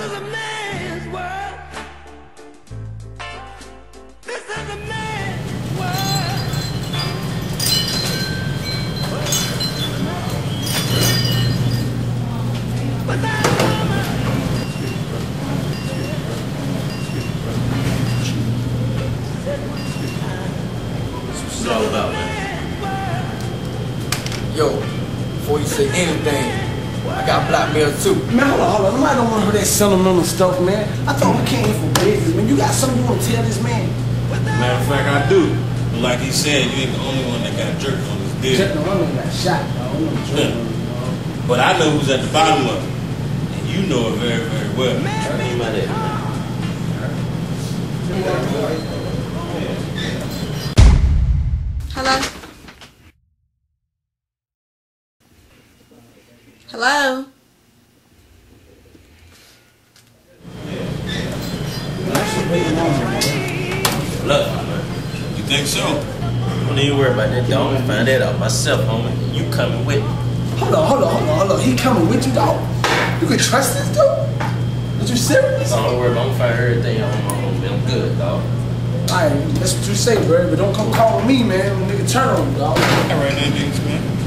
a man's world. This is a man's world. Without a woman. It all about, man? Yo, before you say anything, I got blackmail too. Man, hold on, hold on. Nobody don't want to hear that sentimental stuff, man. I thought we came for business, man. You got something you want to tell this man? Matter of fact, I do. But like he said, you ain't the only one that got jerked on this deal. Check the woman got shot, dog. I'm not joking, dog. But I know who's at the bottom of it. And you know it very, very well. Her name out there. Hello? Hello? Look, You think so? don't even worry about that, dog. I'm find that out myself, homie. You coming with me. Hold on, hold on, hold on, hold on. He coming with you, dog. You can trust this dude? Are you serious? All Don't worry about I'm gonna find everything on my own, man. I'm good, dog. right, that's what you say, bro. But don't come call me, man. Nigga turn on you, dog. All right, that things, man.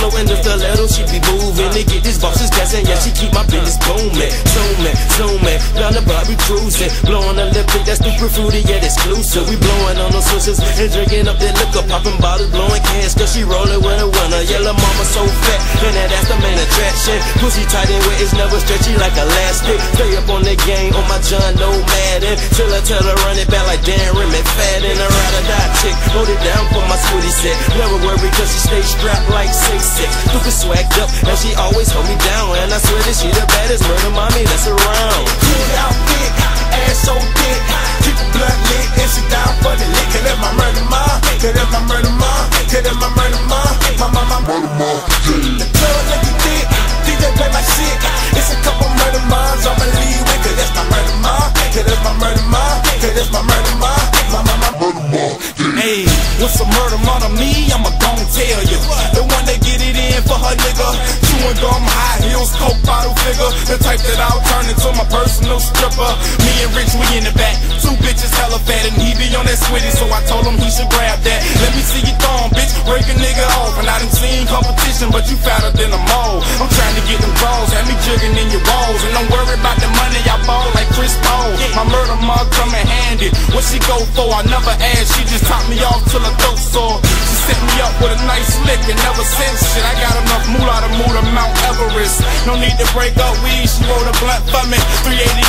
Flow and the stiletto, she be moving to get these bosses gassing. Yeah, she keep my business booming, zooming, zooming. The bar we cruising, blowing a lip pick that's super fruity yet exclusive. We blowing on those switches and drinking up that liquor, popping bottles, blowing cans, cause she rolling with a winner. Yellow mama so fat, and that ass the main attraction. Pussy tight and wet, it's never stretchy like elastic. Stay up on the game, on my John no Madden. Till I tell her run it back like Darren McFadden. A ride or die chick, hold it down for my sweetie set. Never worry, cause she stay strapped like 6'6. Super swagged up, and she always hold me down. And I swear that she the baddest murder What's a murder to me? I'ma gon' tell you. The one that get it in for her nigga. Chewing gum, my high heels, coke bottle figure. The type that I'll turn into my personal stripper. Me and Rich, we in the back. Two bitches hella fat and he be on that switty, so I told him he should grab that. Let me see you thong, bitch. Break a nigga off. And I done seen competition, but you fatter than a mole. I'm trying to get them draws, have me jigging in your walls. And don't worry about the money, I ball like Chris Paul. My murder mug. What she go for? I never asked, she just topped me off till her throat sore. She set me up with a nice lick and never since shit. I got enough moolah to move to Mount Everest. No need to break up weed, she wrote a blunt for me. 380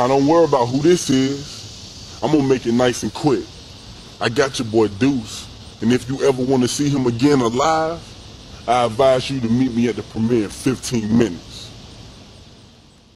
Now, don't worry about who this is. I'm gonna make it nice and quick. I got your boy Deuce, and if you ever want to see him again alive, I advise you to meet me at the premiere in 15 minutes.